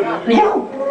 了，没有。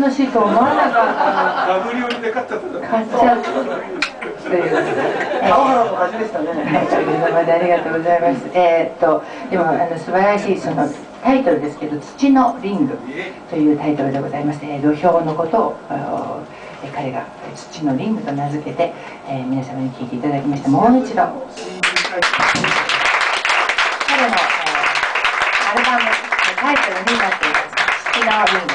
楽しいと思わなかった。ダブリオリで勝っちゃった勝っちゃったという川原の勝ちでしたありがとうござい。ますえー、っとでもあの素晴らしいそのタイトルですけど「土のリング」というタイトルでございまして、土俵のことを彼が「土のリング」と名付けて、えー、皆様に聴いていただきましたもう一度彼の、えー、アルバムのタイトルになっています「土のリング」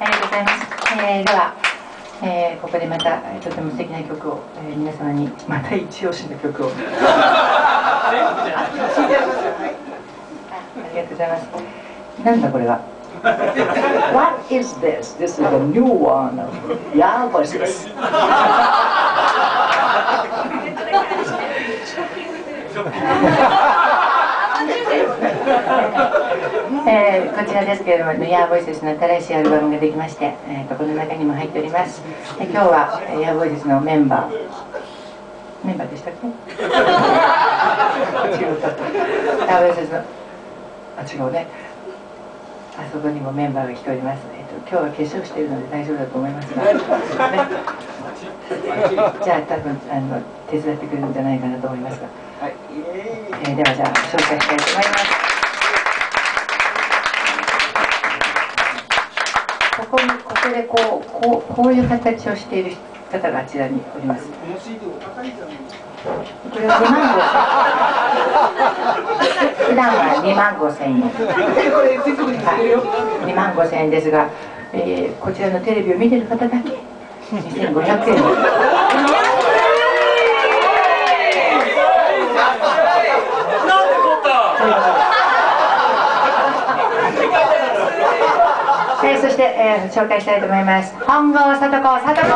ありがとうございます。えー、では、えー、ここでまたとても素敵な曲を、えー、皆様にまた一押しの曲を。ありがとうございます。なんだこれは？What is this? This is a new one. What's this? えー、こちらですけれども、ヤーボイスの新しいアルバムができまして、えーと、この中にも入っております。え今日はヤーボイスのメンバー、メンバーでしたっけ？違うか。ヤーボイスの、あ、違うね。あそこにもメンバーが来ております。えっ、ー、と今日は化粧しているので大丈夫だと思いますが、ね、じゃあ多分あの手伝ってくれるんじゃないかなと思いますが、はい、えー、ではじゃあ紹介したいと思います。ここにここでこうこうこういう形をしている方があちらにおります。これは5万5千2万5千円。これ全国に2万5千円ですが、えー、こちらのテレビを見てる方だけ？2500円。えー、そして、えー、紹介したいと思います。本郷さと子さと子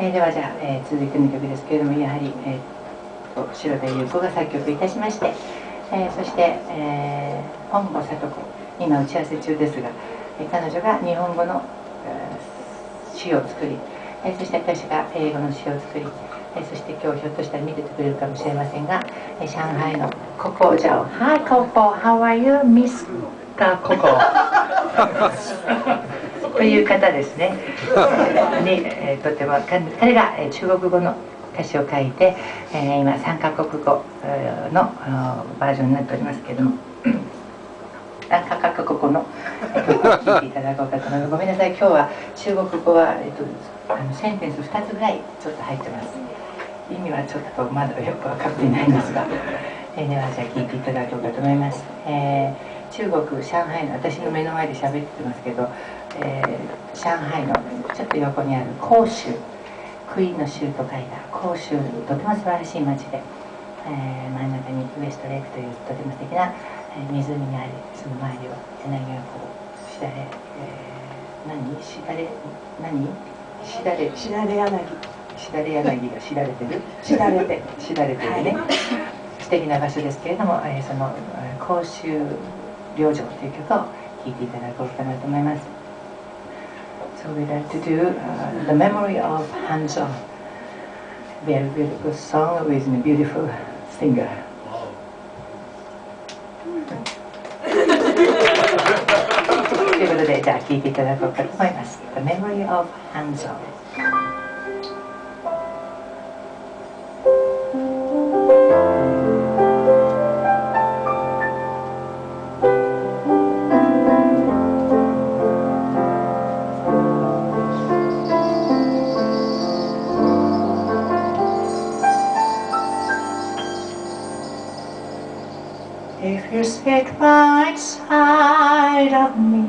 えー、ではじゃあ、えー、続いての曲ですけれどもやはり、えー、白田優子が作曲いたしまして、えー、そして、えー、本郷聡子今打ち合わせ中ですが、えー、彼女が日本語の、えー、詩を作り、えー、そして私が英語の詩を作り、えー、そして今日ひょっとしたら見ててくれるかもしれませんが、えー、上海のココジャオ。Hi Coco, how are you, Miss ココ という方ですね。に、えー、とても彼が中国語の歌詞を書いて、えー、今3カ国語のバージョンになっておりますけれども。3カ国語の曲を聴いていただこうかと思います。ごめんなさい。今日は中国語は、えーと、あのセンテンス2つぐらいちょっと入ってます。意味はちょっとまだよく分かっていないんですが、えー、ではじゃあ聴いていただこうかと思います、えー、中国上海の私の目の前で喋ってますけどえー、上海のちょっと横にある広州クイーンの州と書いた広州とても素晴らしい町で、えー、真ん中にウエストレイクというとても素敵な、えー、湖がありその周りを柳がこうしだれ、えー、何？しだれ？何？しだれ？しだれ柳。しだれ柳がしだれてる？しだれて。しだれてるね、はい、素敵な場所ですけれども、えー、その甲州領城という曲を聴いていただこうかなと思います。So we like to do uh, the memory of Hanzo. Very beautiful song with a beautiful singer. ということで、じゃあ聴いていただこうかと思います。The Memory of Hanzo. you sit right side of me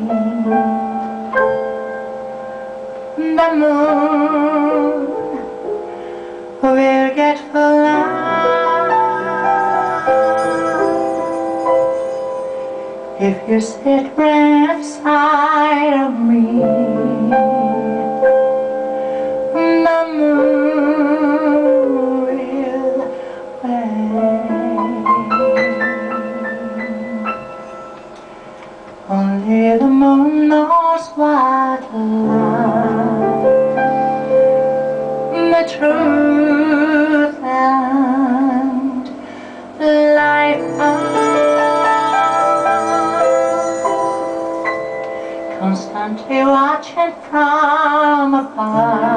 The moon will get full If you sit right side of me You watch it from afar.